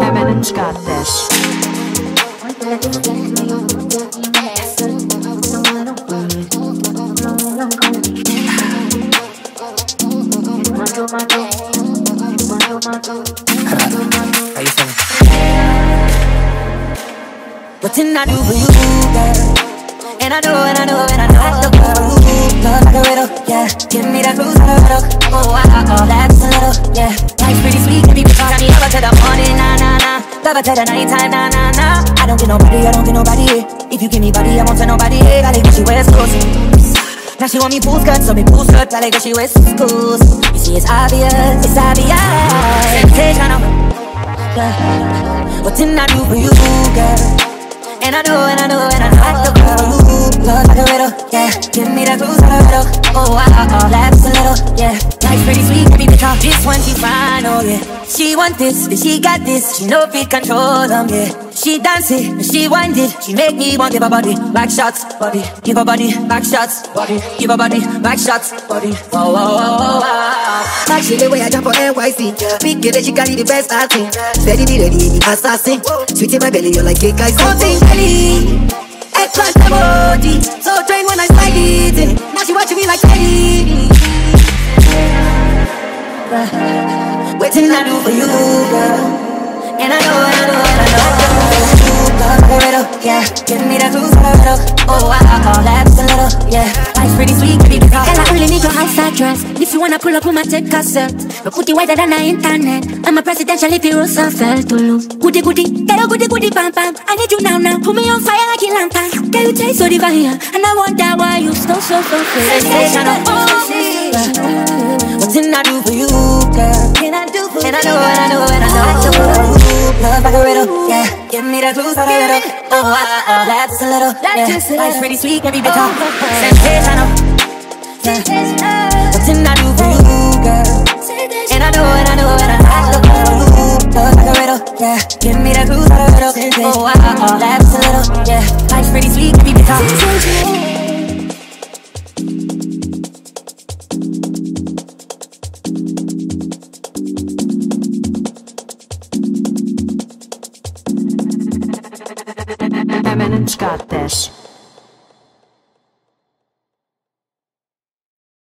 Eminence got this. what did I do for you, girl? And I know, and I know, and Give me that on a riddle Oh, I, oh, that's a little, yeah. Life's pretty sweet, be bitch Got me up to the morning, nah, nah, nah. Love her to the nighttime, nah, nah, nah. I don't get nobody, I don't get nobody, yeah If you give me body, I won't tell nobody, yeah Gotta get you West Coast now she want me pool skirt, so me pool skirt, like her she wears schools. You see, it's obvious, it's obvious. Temptation, yeah. What did I do for you, girl? And I know, and I know, and I know. I look good Love like a riddle, yeah. Give me that blues, I Oh, wow, oh, laps a little, yeah. Life's pretty sweet, every bitch off is fine know, yeah. She want this, she got this, she know fit control them, yeah. She dance it, she wind it, she make me want give her body, back shots, body, give her body, back shots, body, give her body, back shots, body. Oh oh oh oh oh. Like she the way I jump on NYC, yeah. big girl she it the best acting. Steady, the ready, assassin, sweet in my belly, you're like cake icing. Coating belly, extra body, so train when I slide it. Now she watching me like Teddy. Waiting I do for you, girl And I know, and I know, and I know riddle, yeah Give me that like a riddle Oh, I, I call that a little, yeah Life's pretty sweet, baby, because Girl, I really need your high dress. If you wanna pull up, I'ma cassette. But put it wider than the internet. I'm a presidential if you Roosevelt to lose. Goody goody, get a goody goody bam bam. I need you now now. Put me on fire like a lantern. Girl, you taste so divine, and I wonder why you so so so Sensational, What can I do for you, And I know, and I know, and I know I do for you Love like a riddle, yeah Give me the clues like a riddle Oh, I, I, I, that's a little, yeah Life's pretty sweet, can be bitter Sensational, yeah What can I do for you, girl? And I know, and I know, and I know. I do for you Love like a riddle, yeah. Give me the clues like a riddle Oh, I, I, I, that's a little, yeah. Life's pretty sweet, can be bitter Eminence got this.